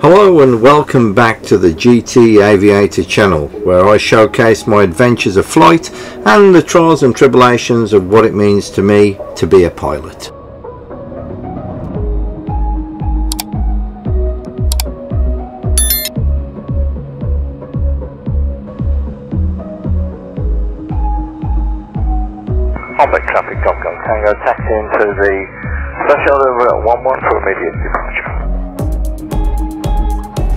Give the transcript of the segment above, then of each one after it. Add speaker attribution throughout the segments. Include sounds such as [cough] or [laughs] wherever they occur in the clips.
Speaker 1: Hello and welcome back to the GT Aviator channel where I showcase my adventures of flight and the trials and tribulations of what it means to me to be a pilot.
Speaker 2: Orbit traffic Golf Golf Tango taxi into the threshold over at 11 for immediate departure.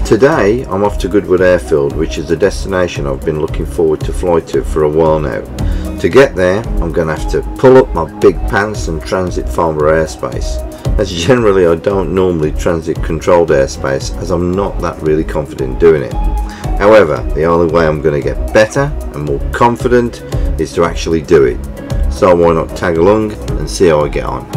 Speaker 1: Today I'm off to Goodwood Airfield which is a destination I've been looking forward to fly to for a while now. To get there I'm going to have to pull up my big pants and transit Farnborough airspace as generally I don't normally transit controlled airspace as I'm not that really confident doing it. However, the only way I'm going to get better and more confident is to actually do it. So why not tag along and see how I get on.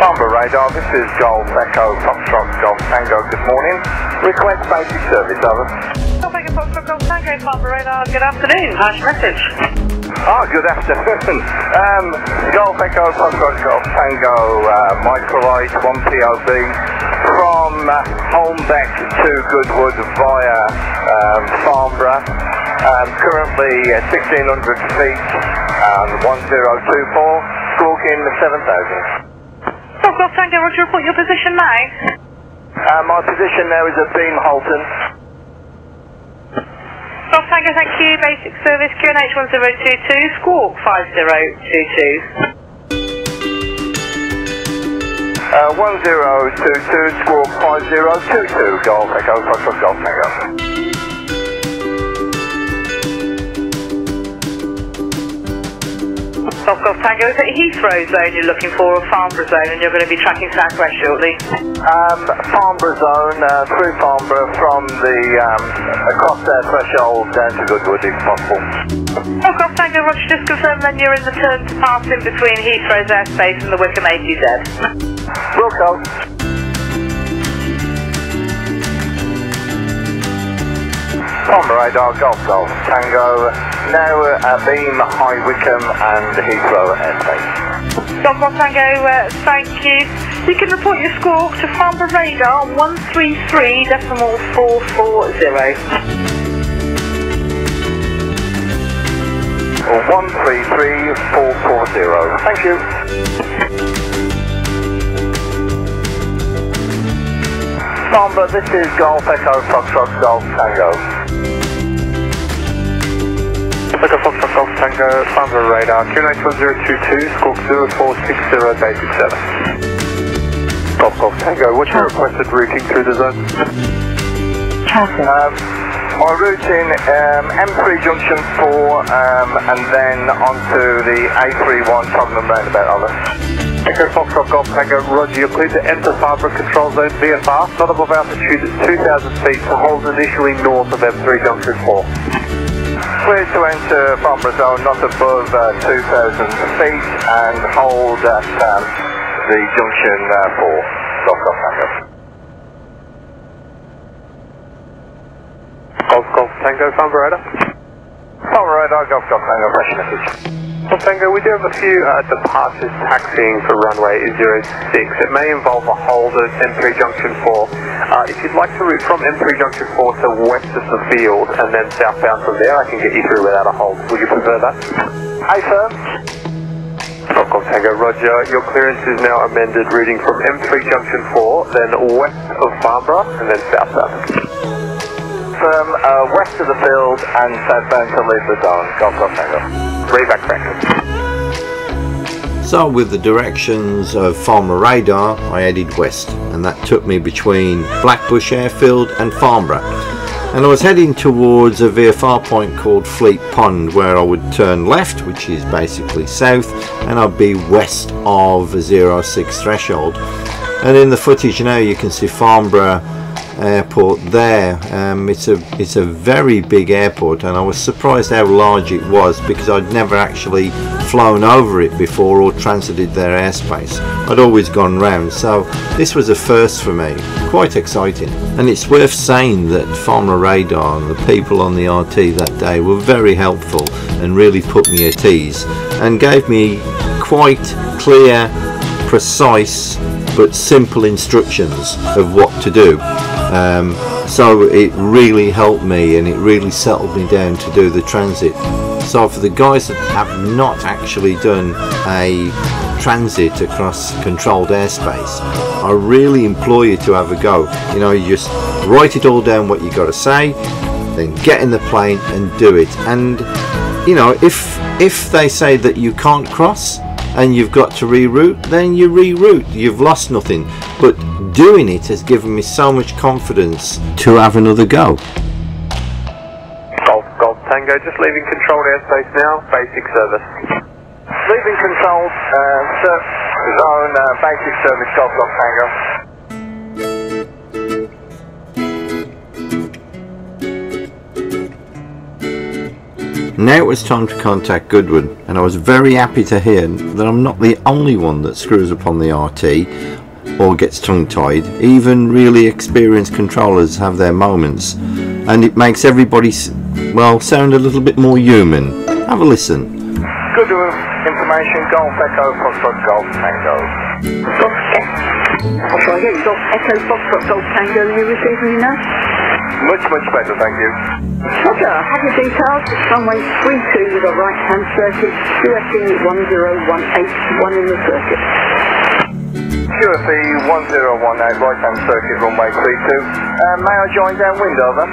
Speaker 2: Farnborough radar, this is Golf Echo Foxtrot Golf Tango, good morning. Request basic service, over.
Speaker 3: Golf Echo Foxtrot Golf Tango, Farnborough radar. Good afternoon. How's your message?
Speaker 2: Ah, good afternoon. [laughs] um, Golf Echo Foxtrot Golf Tango, uh, microlight 1POB from uh, Holmbeck to Goodwood via um, Farnborough. Um, currently uh, 1600 feet and 1024, squawking 7000.
Speaker 3: Golf Golf Tango, roger, report your position now.
Speaker 2: Uh, my position now is at Beam Halton.
Speaker 3: Golf Tango, thank you. Basic service QNH 1022, squawk 5022.
Speaker 2: Uh, 1022, squawk 5022, Golf Echo, Foxtrot Golf Tango.
Speaker 3: Golf Tango, is it Heathrow zone you're looking for or Farnborough zone and you're going to be tracking southwest shortly?
Speaker 2: Um, Farnborough zone, uh, through Farnborough from the, um, across their threshold down to Goodwood if possible.
Speaker 3: Golf Tango, roger, just confirm then you're in the turn to pass in between Heathrow's airspace and the Wycombe ATZ.
Speaker 2: Wilco. Farnborough radar, Golf Golf Tango, now at Beam, High Wycombe and Heathrow airspace.
Speaker 3: Golf Golf Tango, uh, thank you. You can report your score to Farnborough radar 133 decimal 440.
Speaker 2: 133440. Thank you. Farnborough, this is Golf Echo Foxtrot Golf Tango.
Speaker 4: Echo Foxtrot Golf Tango, Farnborough radar, QNH 1022, squawk 0460, basic 7. Golf Golf Tango, what's your requested routing through the zone?
Speaker 2: Um, my routing um, M3 Junction 4 um, and then onto the A31 Tongham roundabout, over.
Speaker 4: Echo Foxtrot Golf Tango, roger, you're cleared to enter Farnborough Control Zone VFR, not above altitude at 2,000 feet, to hold initially north of M3 Junction 4.
Speaker 2: Clear to enter Farnborough zone not above uh, 2,000 feet and hold at um, the junction uh, 4. Golf Golf Tango.
Speaker 4: Golf Golf Tango, Farnborough radar.
Speaker 2: Farnborough radar, Golf Golf Tango, message.
Speaker 4: Tango, we do have a few uh, departures taxiing for runway 06. It may involve a hold at M3 Junction 4. Uh, if you'd like to route from M3 Junction 4 to west of the field and then southbound from there, I can get you through without a hold. Would you prefer that?
Speaker 2: Hey.
Speaker 4: Golf Golf Tango, roger. Your clearance is now amended, routing from M3 Junction 4, then west of Farnborough, and then southbound.
Speaker 2: Firm uh, west of the field and southbound to the zone. Golf Golf Tango.
Speaker 4: Readback correct.
Speaker 1: So with the directions of Farnborough radar I headed west and that took me between Blackbush Airfield and Farnborough and I was heading towards a VFR point called Fleet Pond where I would turn left which is basically south and I'd be west of 06 threshold and in the footage now you can see Farnborough airport there. Um, it's a it's a very big airport, and I was surprised how large it was because I'd never actually flown over it before or transited their airspace. I'd always gone round, so this was a first for me. Quite exciting, and it's worth saying that Farnborough Radar and the people on the RT that day were very helpful and really put me at ease and gave me quite clear, precise but simple instructions of what to do. Um, so it really helped me and it really settled me down to do the transit. So for the guys that have not actually done a transit across controlled airspace, I really implore you to have a go. You know, you just write it all down what you got to say, then get in the plane and do it. And you know, if if they say that you can't cross, and you've got to reroute, then you reroute. You've lost nothing. But doing it has given me so much confidence to have another go.
Speaker 4: Golf, Golf Tango, just leaving controlled airspace now, basic service.
Speaker 2: Leaving controlled uh, zone, uh, basic service, Golf Golf Tango.
Speaker 1: Now it was time to contact Goodwood, and I was very happy to hear that I'm not the only one that screws up on the RT or gets tongue tied. Even really experienced controllers have their moments, and it makes everybody, well, sound a little bit more human. Have a listen.
Speaker 2: Goodwood, information, Golf Echo, Foxtrot Golf Tango.
Speaker 5: Golf I'll try again. Golf Echo Foxtrot Golf Tango. You receiving me now?
Speaker 2: Much, much better, thank you.
Speaker 5: Roger. I have your details. Runway 32 with a right-hand circuit. QFE 10181 in the circuit.
Speaker 2: QFE 1018, right hand circuit, runway 32. Uh, may I join downwind, over?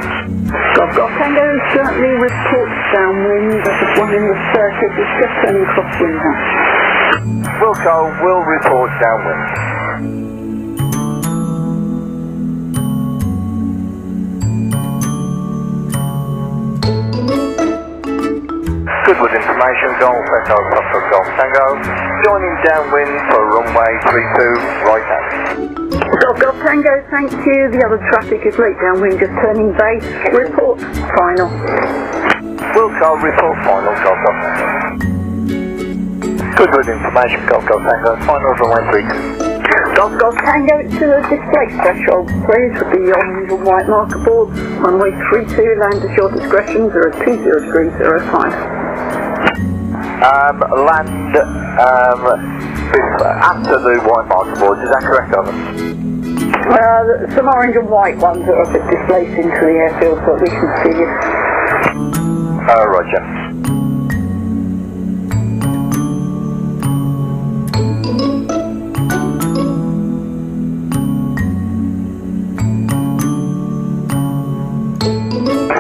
Speaker 5: Golf Golf Tango certainly reports downwind. There's one in the circuit. It's just turning crosswind now.
Speaker 2: Wilco will report downwind. Goodwood information, Golf Echo, Foxtrot Golf Tango. Joining downwind for runway 32, right hand.
Speaker 5: Golf Golf Tango, thank you. The other traffic is late downwind, just turning base. Report final.
Speaker 2: Wilco report final, Golf Golf Tango. Goodwood information, Golf Golf Tango. Final runway 32.
Speaker 5: Golf Golf Tango to the display threshold, please, with the and white marker board. Runway 32, land at your discretion, 020 degrees 05.
Speaker 2: Um, land um, after the white marker board, is that correct, Over?
Speaker 5: Uh, some orange and white ones that are a bit displaced into the airfield so that we can see you.
Speaker 2: Uh, roger.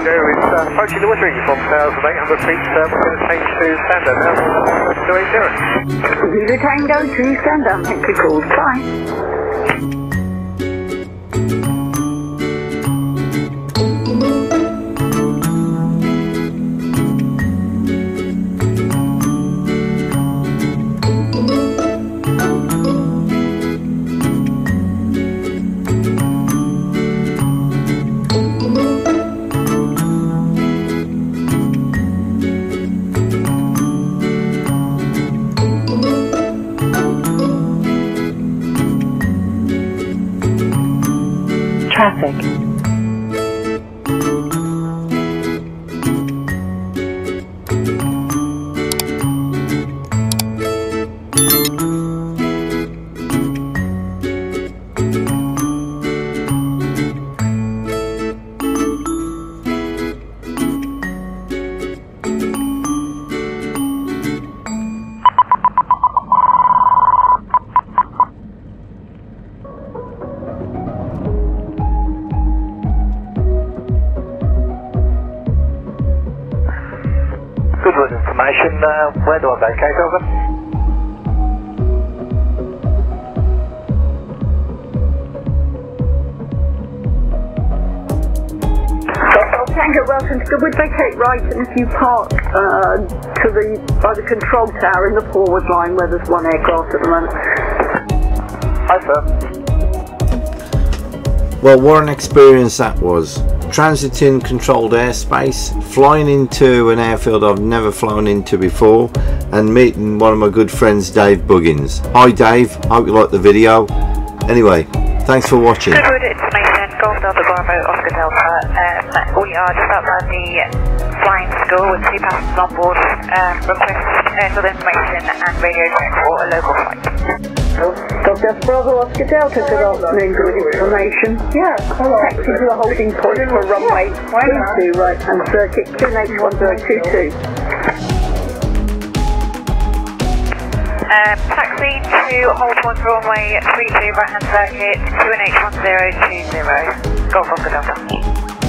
Speaker 4: Tango is uh, approaching the Wittering from 1,800 feet. Uh, we're going to change to standard now. To 80.
Speaker 5: Zulu Tango to stand down, thank you, called. Bye.
Speaker 6: Traffic.
Speaker 2: Uh, where do I over?
Speaker 5: Tango, welcome to Goodwood. Vacate right, and if you park uh, to the by the control tower in the forward line where there's one aircraft at the moment.
Speaker 2: Hi, sir.
Speaker 1: Well, what an experience that was. Transiting controlled airspace, flying into an airfield I've never flown into before, and meeting one of my good friends, Dave Buggins. Hi Dave, hope you liked the video. Anyway, thanks for watching.
Speaker 6: Goodwood information, Golf Delta Bravo Oscar Delta. Um, we are just outside the flying school with two passengers on board. Um, request airfield information and radio check for a local flight.
Speaker 5: Dr. Bravo Oscar Delta, good afternoon, Goodwood information. Yeah, taxi to the holding point for runway 22 right hand circuit 2H1022.
Speaker 6: Um, taxi to for runway 32 right hand circuit 2NH1020. Golf Oscar Delta.